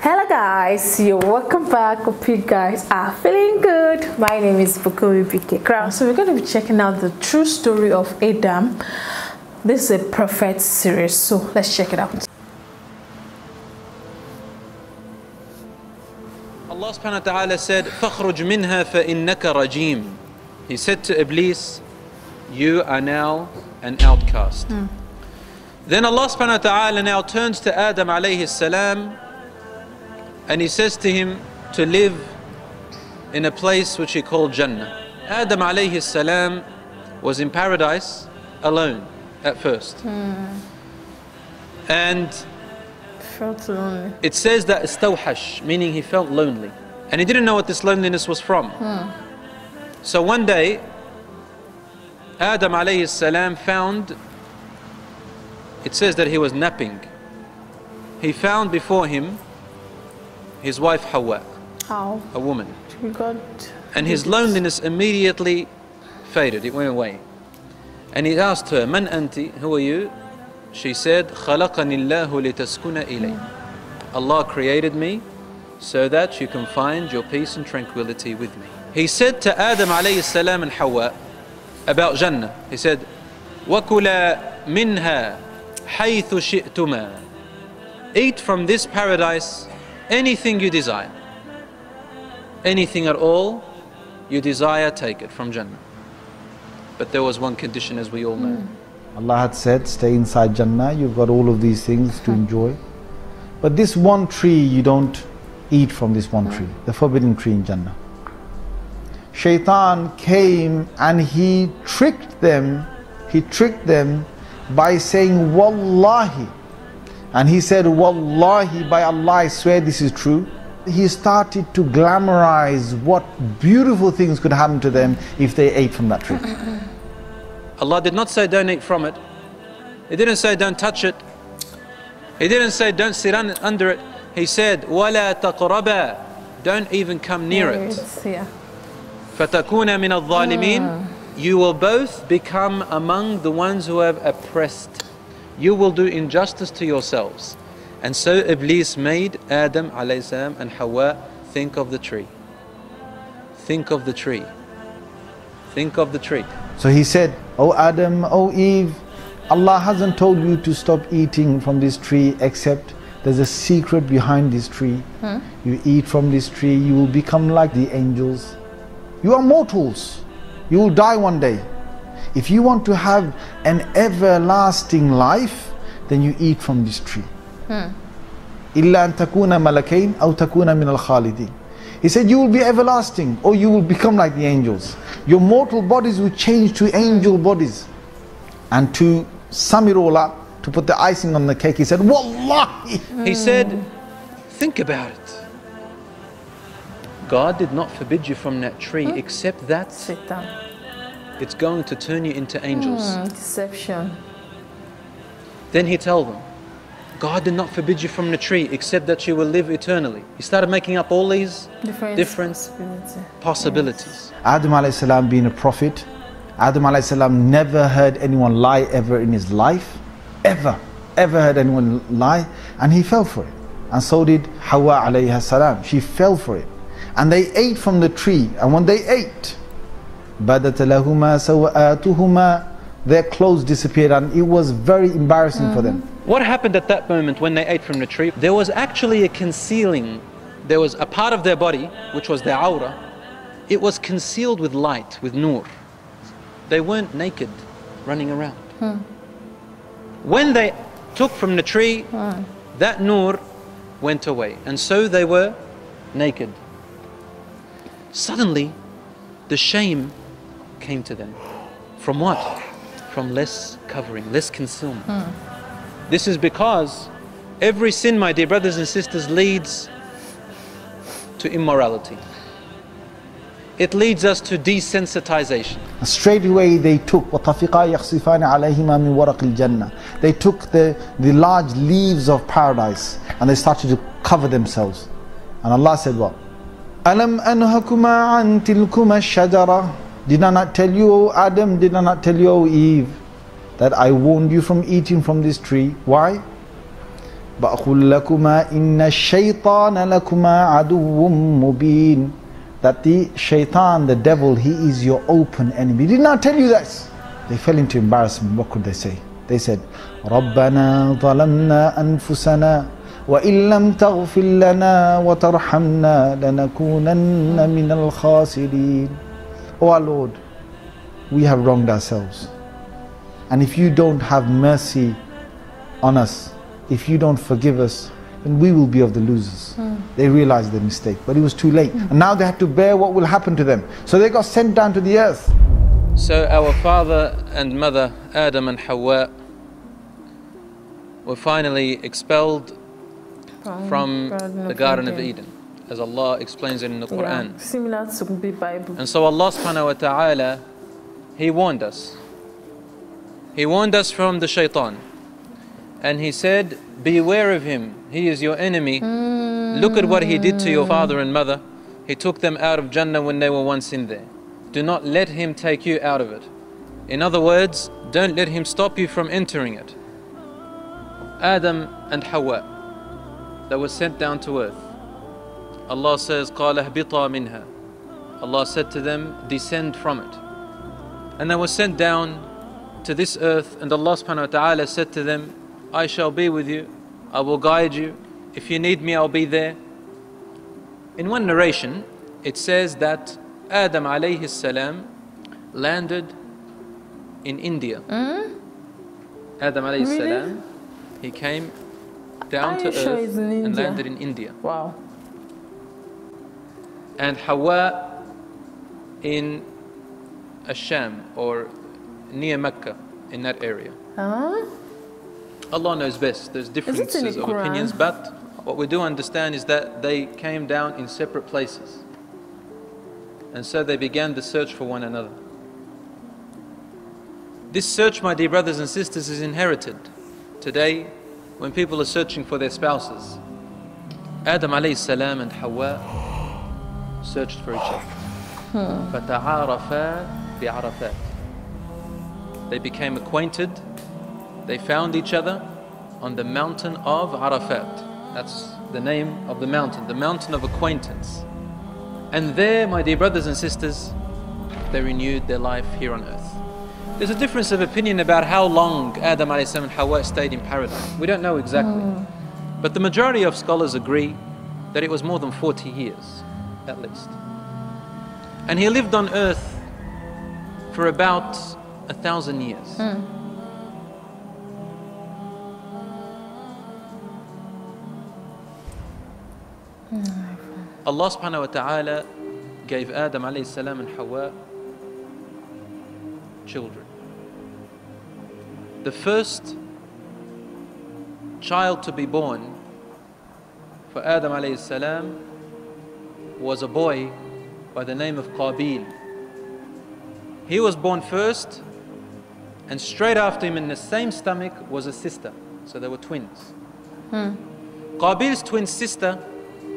hello guys. You're welcome back. Hope you guys are feeling good. My name is Bukunmi BK Crown. So we're going to be checking out the true story of Adam. This is a prophet series so let's check it out. Allah subhanahu wa ta'ala said فَخْرُجْ مِنْهَا فَإِنَّكَ رَجِيمٌ he said to Iblis you are now an outcast. Hmm. Then Allah subhanahu wa ta'ala now turns to Adam alayhi salam and he says to him to live in a place which he called Jannah. Adam alayhi salam was in paradise alone at first. Hmm. And Felt lonely. it says that istawhash, meaning he felt lonely. And he didn't know what this loneliness was from. Hmm. So one day, Adam alayhi salam found, it says that he was napping. He found before him his wife Hawa, How? a woman. You got. And his loneliness immediately faded, it went away. And he asked her, Man anti, who are you? She said, خَلَقَنِ اللَّهُ لِتَسْكُنَ إِلَيْهِ Allah created me so that you can find your peace and tranquility with me. He said to Adam alayhi salam and Hawa about Jannah, he said, وَكُلَا مِنْهَا حَيْثُ شِئْتُمَا Eat from this paradise anything you desire. Anything at all you desire, take it from Jannah. But there was one condition, as we all know. Hmm. Allah had said, stay inside Jannah, you've got all of these things to enjoy. But this one tree, you don't eat from this one tree, the forbidden tree in Jannah. Shaitan came and he tricked them, he tricked them by saying, Wallahi. And he said, Wallahi, by Allah, I swear this is true. He started to glamorize what beautiful things could happen to them if they ate from that tree. Allah did not say don't eat from it. He didn't say don't touch it. He didn't say don't sit un- under it. He said وَلَا تَقْرَبَا Don't even come near it. Yeah. فَتَكُونَ مِنَ الظَّالِمِينَ You will both become among the ones who have oppressed. you will do injustice to yourselves. And so Iblis made Adam alayhi salam and Hawa think of the tree. Think of the tree. Think of the tree. So he said, O Adam, O Eve, Allah hasn't told you to stop eating from this tree except there's a secret behind this tree. Hmm? You eat from this tree, you will become like the angels. You are mortals. You will die one day. If you want to have an everlasting life, then you eat from this tree. إلا أن تكون ملكين أو تكون من الخالدين. He said, You will be everlasting, or you will become like the angels. Your mortal bodies will change to angel bodies. And to sum it all up, to put the icing on the cake, he said, Wallahi! He said, think about it. God did not forbid you from that tree except that Satan. it's going to turn you into angels. Hmm, deception. Then he told them, God did not forbid you from the tree except that you will live eternally. He started making up all these Different. Different. possibility. possibilities. Adam alayhi salam being a prophet, Adam alayhi salam never heard anyone lie ever in his life. Ever. Ever heard anyone lie. And he fell for it. And so did Hawa alayhi salam. She fell for it. And they ate from the tree. And when they ate, بدت لهما سوآتهما their clothes disappeared and it was very embarrassing for them. What happened at that moment when they ate from the tree? There was actually a concealing, there was a part of their body, which was their aura, it was concealed with light, with nur. They weren't naked running around. When they took from the tree, that nur went away. And so they were naked. Suddenly, the shame came to them. From what? From less covering, less concealment. This is because every sin, my dear brothers and sisters, leads to immorality. It leads us to desensitization. And straight away they took وَطَفِقَا يَخْصِفَانِ عَلَيْهِمَا مِنْ وَرَقِ الْجَنَّةِ They took the, the large leaves of paradise and they started to cover themselves. And Allah said what? أَلَمْ أَنْهَكُمَا عَنْ تِلْكُمَا الشَّجَرَةِ Did I not tell you, O Adam, did I not tell you, O Eve, that I warned you from eating from this tree? Why? بأقول لكما إن الشيطان لكما عدو مبين that the shaitan, the devil, he is your open enemy. Did not tell you this. They fell into embarrassment. What could they say? They said, ربنا ظلمنا أنفسنا وإن لم تغفر لنا وترحمنا لنكونن من الخاسرين. Oh our Lord, we have wronged ourselves. And if you don't have mercy on us, if you don't forgive us, then we will be of the losers. Hmm. They realized their mistake, but it was too late. And now they had to bear what will happen to them. So they got sent down to the earth. So our father and mother, Adam and Hawa, were finally expelled from the Garden of Eden, as Allah explains it in the Quran. Yeah, similar to the Bible. And so Allah subhanahu wa ta'ala, He warned us. He warned us from the shaitan. And He said, Beware of him, he is your enemy. Look at what he did to your father and mother. He took them out of Jannah when they were once in there. Do not let him take you out of it. In other words, don't let him stop you from entering it. Adam and Hawa, that were sent down to earth. Allah says, قَالَ اهْبِطَا مِنْهَا Allah said to them, descend from it. And they were sent down to this earth, and Allah subhanahu wa ta'ala said to them, I shall be with you, I will guide you. If you need me, I'll be there. In one narration, it says that Adam alayhi salam landed in India. Adam alayhi Really? salam, he came down Are to you sure earth he's in and India? landed in India. Wow. And Hawa in Asham or near Mecca in that area. Huh? Allah knows best. There's differences of Quran? opinions, but what we do understand is that they came down in separate places. And so they began the search for one another. This search, my dear brothers and sisters, is inherited. Today, when people are searching for their spouses, Adam alayhi salam and Hawa searched for each other. فَتَعَارَفَا بِعَرَفَاتٍ They became acquainted they found each other on the mountain of Arafat. That's the name of the mountain, the mountain of acquaintance. And there, my dear brothers and sisters, they renewed their life here on earth. There's a difference of opinion about how long Adam a.s. and Hawa stayed in paradise. We don't know exactly. But the majority of scholars agree that it was more than 40 years, at least. And he lived on earth for about a thousand years. Hmm. Hmm. Allah subhanahu wa ta'ala gave Adam alayhi salam and Hawa children. The first child to be born for Adam alayhi salam was a boy by the name of Qabil. He was born first, and straight after him in the same stomach was a sister. So they were twins. Hmm. Qabil's twin sister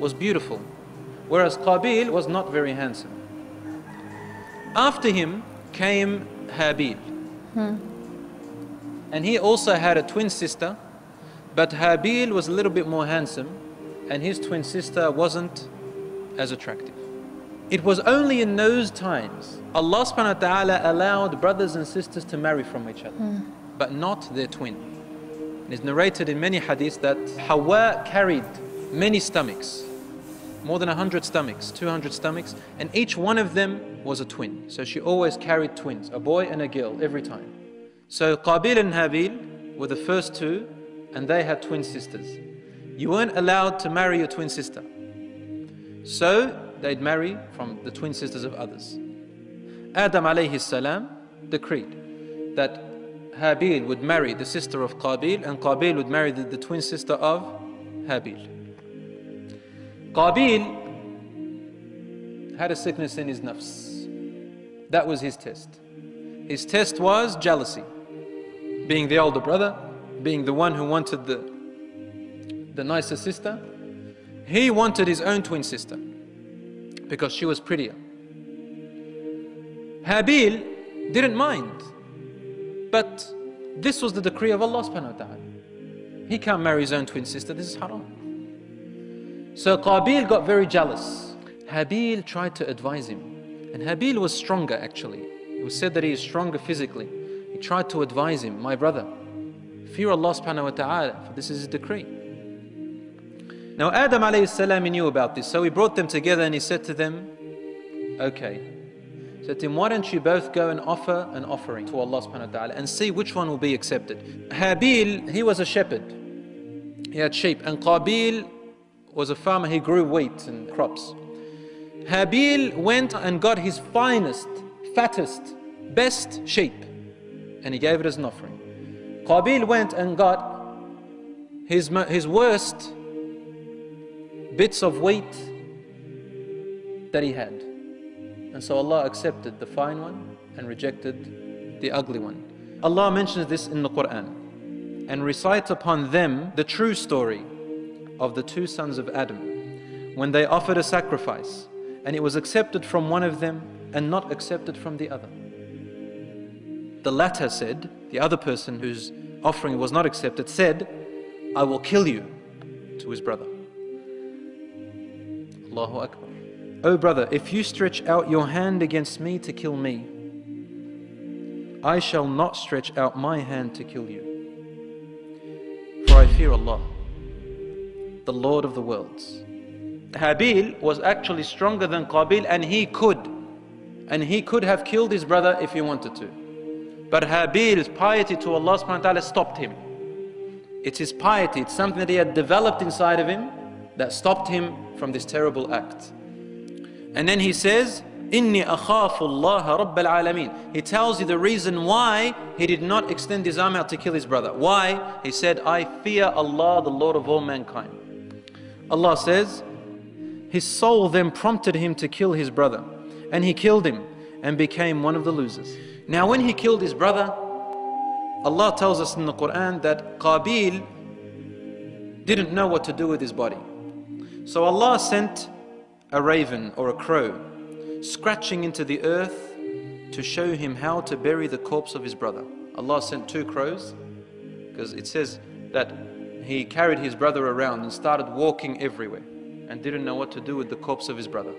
was beautiful, whereas Qabil was not very handsome. After him came Habil. Hmm. And he also had a twin sister, but Habil was a little bit more handsome, and his twin sister wasn't as attractive. It was only in those times Allah subhanahu wa ta'ala allowed brothers and sisters to marry from each other, hmm. but not their twin. It is narrated in many hadiths that Hawa carried many stomachs, more than 100 stomachs, 200 stomachs, and each one of them was a twin. So she always carried twins, a boy and a girl, every time. So Qabil and Habil were the first two, and they had twin sisters. You weren't allowed to marry your twin sister. So they'd marry from the twin sisters of others. Adam alayhi salam decreed that Habil would marry the sister of Qabil and Qabil would marry the, the twin sister of Habil. Qabil had a sickness in his nafs. That was his test. His test was jealousy. Being the older brother, being the one who wanted the, the nicer sister, he wanted his own twin sister because she was prettier. Habil didn't mind, but this was the decree of Allah subhanahu wa ta'ala. He can't marry his own twin sister. This is haram. So Qabil got very jealous. Habil tried to advise him. And Habil was stronger actually. It was said that he is stronger physically. He tried to advise him, my brother, fear Allah subhanahu wa ta'ala, for this is his decree. Now Adam alayhi knew about this, so he brought them together and he said to them, Okay. He said to him, why don't you both go and offer an offering to Allah subhanahu wa ta'ala and see which one will be accepted. Habil, he was a shepherd. He had sheep. And Qabil was a farmer, he grew wheat and crops. Habil went and got his finest, fattest, best sheep and he gave it as an offering. Qabil went and got his, his worst bits of wheat that he had. And so Allah accepted the fine one and rejected the ugly one. Allah mentions this in the Quran and recites upon them the true story of the two sons of Adam when they offered a sacrifice and it was accepted from one of them and not accepted from the other. The latter said, the other person whose offering was not accepted said, I will kill you to his brother. Allahu Akbar. O brother, if you stretch out your hand against me to kill me, I shall not stretch out my hand to kill you. For I fear Allah, the Lord of the worlds. Habil was actually stronger than Qabil and he could. And he could have killed his brother if he wanted to. But Habil's piety to Allah subhanahu wa ta'ala stopped him. It's his piety, it's something that he had developed inside of him that stopped him from this terrible act. And then he says, Rabb al He tells you the reason why he did not extend his arm out to kill his brother. Why? He said, I fear Allah, the Lord of all mankind. Allah says, His soul then prompted him to kill his brother, and he killed him and became one of the losers. Now, when he killed his brother, Allah tells us in the Quran that Qabil didn't know what to do with his body. So Allah sent a raven or a crow scratching into the earth to show him how to bury the corpse of his brother. Allah sent two crows because it says that he carried his brother around and started walking everywhere and didn't know what to do with the corpse of his brother.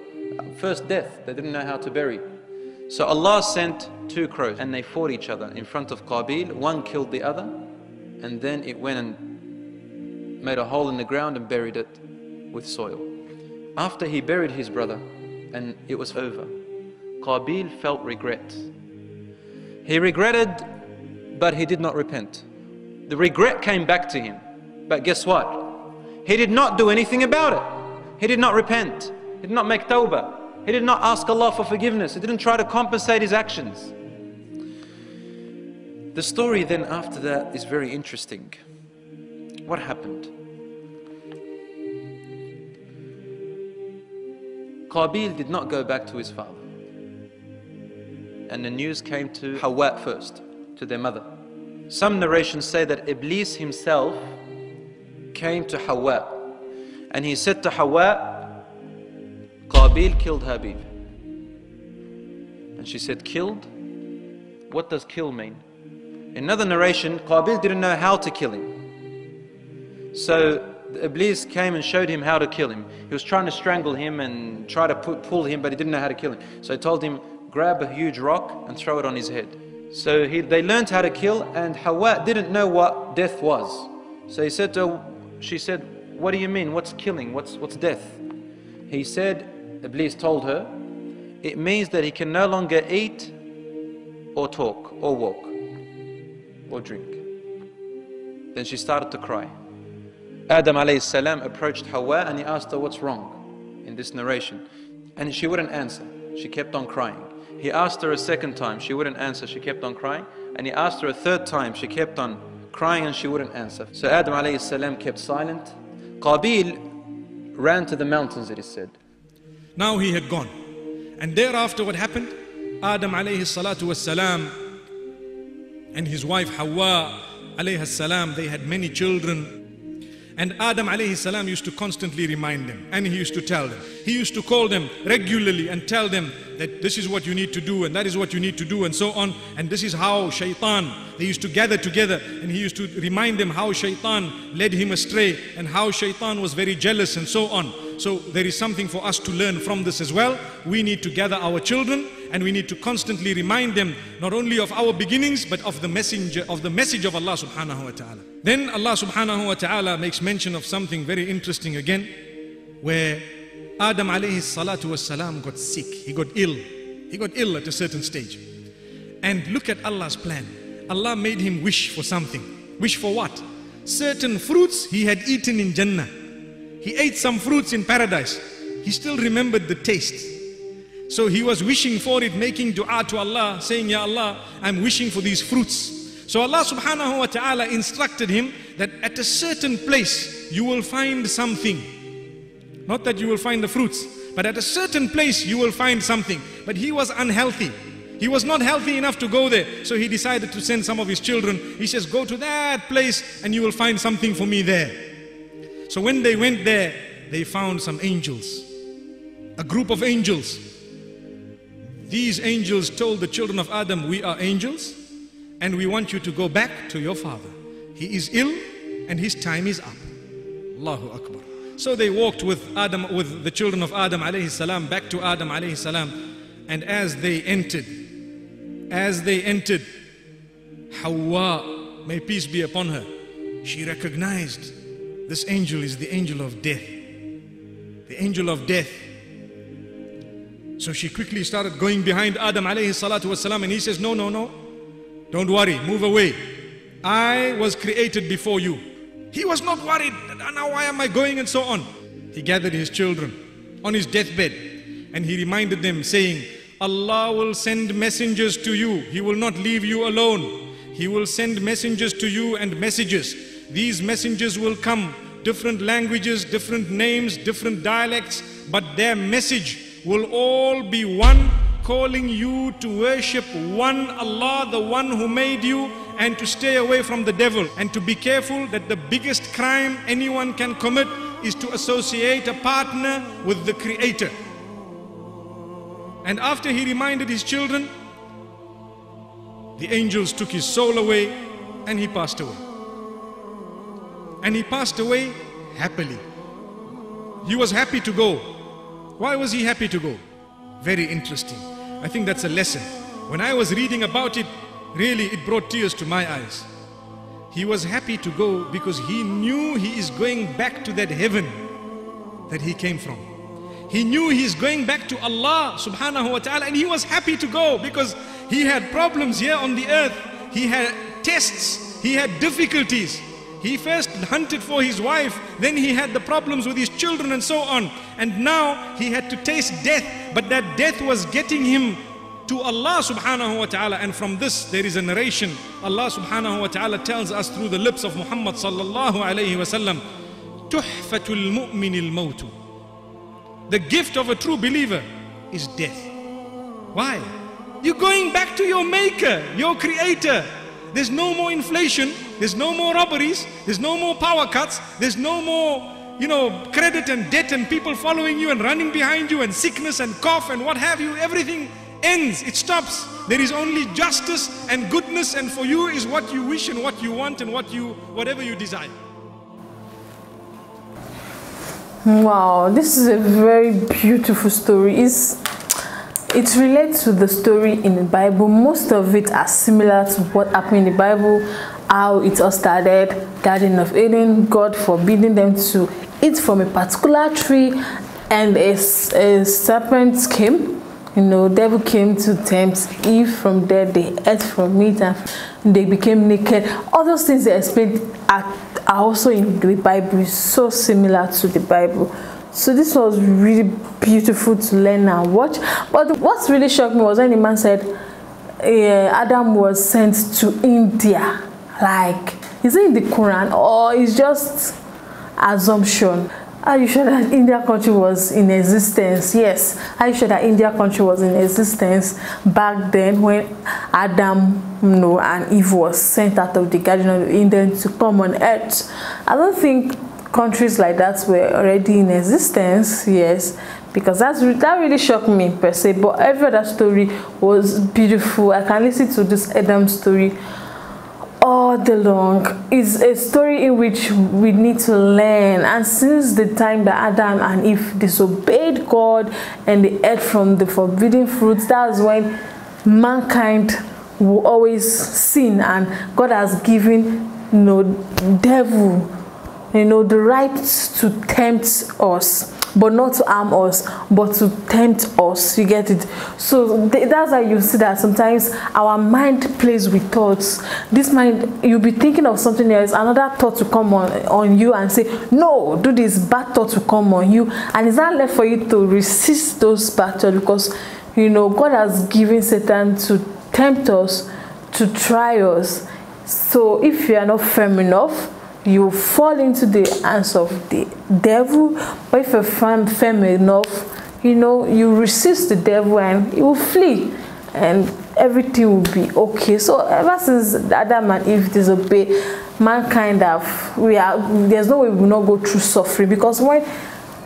First death, they didn't know how to bury. So Allah sent two crows and they fought each other in front of Qabil. One killed the other and then it went and made a hole in the ground and buried it with soil. After he buried his brother and it was over, Qabil felt regret. He regretted, but he did not repent. The regret came back to him. But guess what? He did not do anything about it. He did not repent. He did not make tawbah. He did not ask Allah for forgiveness. He didn't try to compensate his actions. The story then after that is very interesting. What happened? Qabil did not go back to his father. And the news came to Hawa first, to their mother. Some narrations say that Iblis himself came to Hawa and he said to Hawa, Qabil killed Habil. And she said, Killed? What does kill mean? In another narration, Qabil didn't know how to kill him. So Iblis came and showed him how to kill him. He was trying to strangle him and try to put, pull him, but he didn't know how to kill him. So he told him, grab a huge rock and throw it on his head. So he, they learned how to kill, and Hawa didn't know what death was. So he said to her, she said, What do you mean? What's killing? What's, what's death? He said, Iblis told her, it means that he can no longer eat or talk or walk or drink. Then she started to cry. Adam alayhi approached Hawa and he asked her what's wrong in this narration. And she wouldn't answer. She kept on crying. He asked her a second time. She wouldn't answer. She kept on crying. And he asked her a third time. She kept on crying and she wouldn't answer. So Adam alayhi kept silent. Qabil ran to the mountains, it is said. Now he had gone. And thereafter what happened? Adam alayhi and his wife Hawa alayhi salam, they had many children. And Adam alayhi salam used to constantly remind them and he used to tell them. He used to call them regularly and tell them that this is what you need to do and that is what you need to do and so on. And this is how shaitan, they used to gather together and he used to remind them how shaitan led him astray and how shaitan was very jealous and so on. So there is something for us to learn from this as well. We need to gather our children and we need to constantly remind them not only of our beginnings but of the messenger of the message of Allah subhanahu wa ta'ala. Then Allah subhanahu wa ta'ala makes mention of something very interesting again where Adam alayhi salatu was salam got sick. He got ill. He got ill at a certain stage. And look at Allah's plan. Allah made him wish for something. Wish for what? Certain fruits he had eaten in Jannah. He ate some fruits in paradise. He still remembered the taste. So he was wishing for it, making dua to Allah, saying, Ya Allah, I'm wishing for these fruits. So Allah subhanahu wa ta'ala instructed him that at a certain place you will find something. Not that you will find the fruits, but at a certain place you will find something. But he was unhealthy. He was not healthy enough to go there. So he decided to send some of his children. He says, Go to that place and you will find something for me there. So when they went there, they found some angels, a group of angels. These angels told the children of Adam, We are angels and we want you to go back to your father. He is ill and his time is up. Allahu Akbar. So they walked with Adam, with the children of Adam alayhi salam back to Adam alayhi salam. And as they entered, as they entered, Hawa, may peace be upon her, she recognized this angel is the angel of death. The angel of death. So she quickly started going behind Adam alayhi salatu wasalam and he says, No, no, no. Don't worry, move away. I was created before you. He was not worried. Now why am I going and so on. He gathered his children on his deathbed and he reminded them saying, Allah will send messengers to you. He will not leave you alone. He will send messengers to you and messages. These messengers will come, different languages, different names, different dialects, but their message will all be one, calling you to worship one Allah, the one who made you, and to stay away from the devil, and to be careful that the biggest crime anyone can commit is to associate a partner with the Creator. And after he reminded his children, the angels took his soul away and he passed away. And he passed away happily. He was happy to go. Why was he happy to go? Very interesting. I think that's a lesson. When I was reading about it, really it brought tears to my eyes. He was happy to go because he knew he is going back to that heaven that he came from. He knew he's going back to Allah subhanahu wa ta'ala and he was happy to go because he had problems here on the earth. He had tests, he had difficulties. He first hunted for his wife, then he had the problems with his children and so on. And now he had to taste death, but that death was getting him to Allah subhanahu wa ta'ala. And from this there is a narration. Allah subhanahu wa ta'ala tells us through the lips of Muhammad sallallahu alayhi wa sallam, Tuhfatul mu'minil mawtu. The gift of a true believer is death. Why? You're going back to your maker, your creator. There's no more inflation, there's no more robberies, there's no more power cuts, there's no more, you know, credit and debt and people following you and running behind you and sickness and cough and what have you. Everything ends, it stops. There is only justice and goodness, and for you is what you wish and what you want and what you whatever you desire. Wow, this is a very beautiful story. It's it relates to the story in the Bible. Most of it are similar to what happened in the Bible, how it all started, Garden of Eden, God forbidding them to eat from a particular tree, and a, a serpent came. You know, devil came to tempt Eve from there, they ate from it and they became naked. All those things they explained are, are also in the Bible, so similar to the Bible. So this was really beautiful to learn and watch. But what really shocked me was when the man said uh, Adam was sent to India. Like, is it in the Quran or is just assumption? Are you sure that India country was in existence? Yes. Are you sure that India country was in existence back then when Adam know, and Eve was sent out of the Garden of Eden to come on earth? I don't think countries like that were already in existence yes because that's that really shocked me per se but every other story was beautiful. I can listen to this adam story all day long. Is a story in which we need to learn and since the time that adam and eve disobeyed god and they ate from the forbidden fruits that's when mankind will always sin and god has given you know devil you know the right to tempt us but not to harm us but to tempt us. You get it? So th that's how you see that sometimes our mind plays with thoughts. This mind you'll be thinking of something else another thought to come on on you and say no do this bad thought to come on you. And it's not left for you to resist those bad thoughts because you know god has given satan to tempt us to try us. So if you are not firm enough you fall into the hands of the devil. But if you're firm, firm enough you know you resist the devil and he will flee and everything will be okay. So ever since adam and eve disobey mankind have we are there's no way we will not go through suffering because when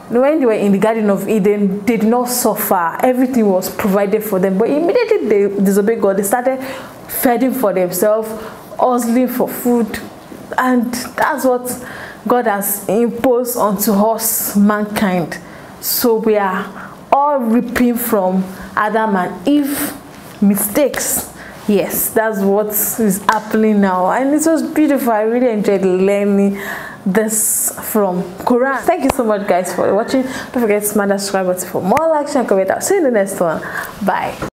when they were in the garden of eden they did not suffer. Everything was provided for them. But immediately they disobeyed god they started feeding for themselves hustling for food and that's what God has imposed onto us, mankind. So we are all reaping from Adam and Eve mistakes. Yes, that's what is happening now. And it was beautiful. I really enjoyed learning this from Quran. Thank you so much guys for watching. Don't forget to smash that subscribe button for more likes and comment. I'll see you in the next one. Bye.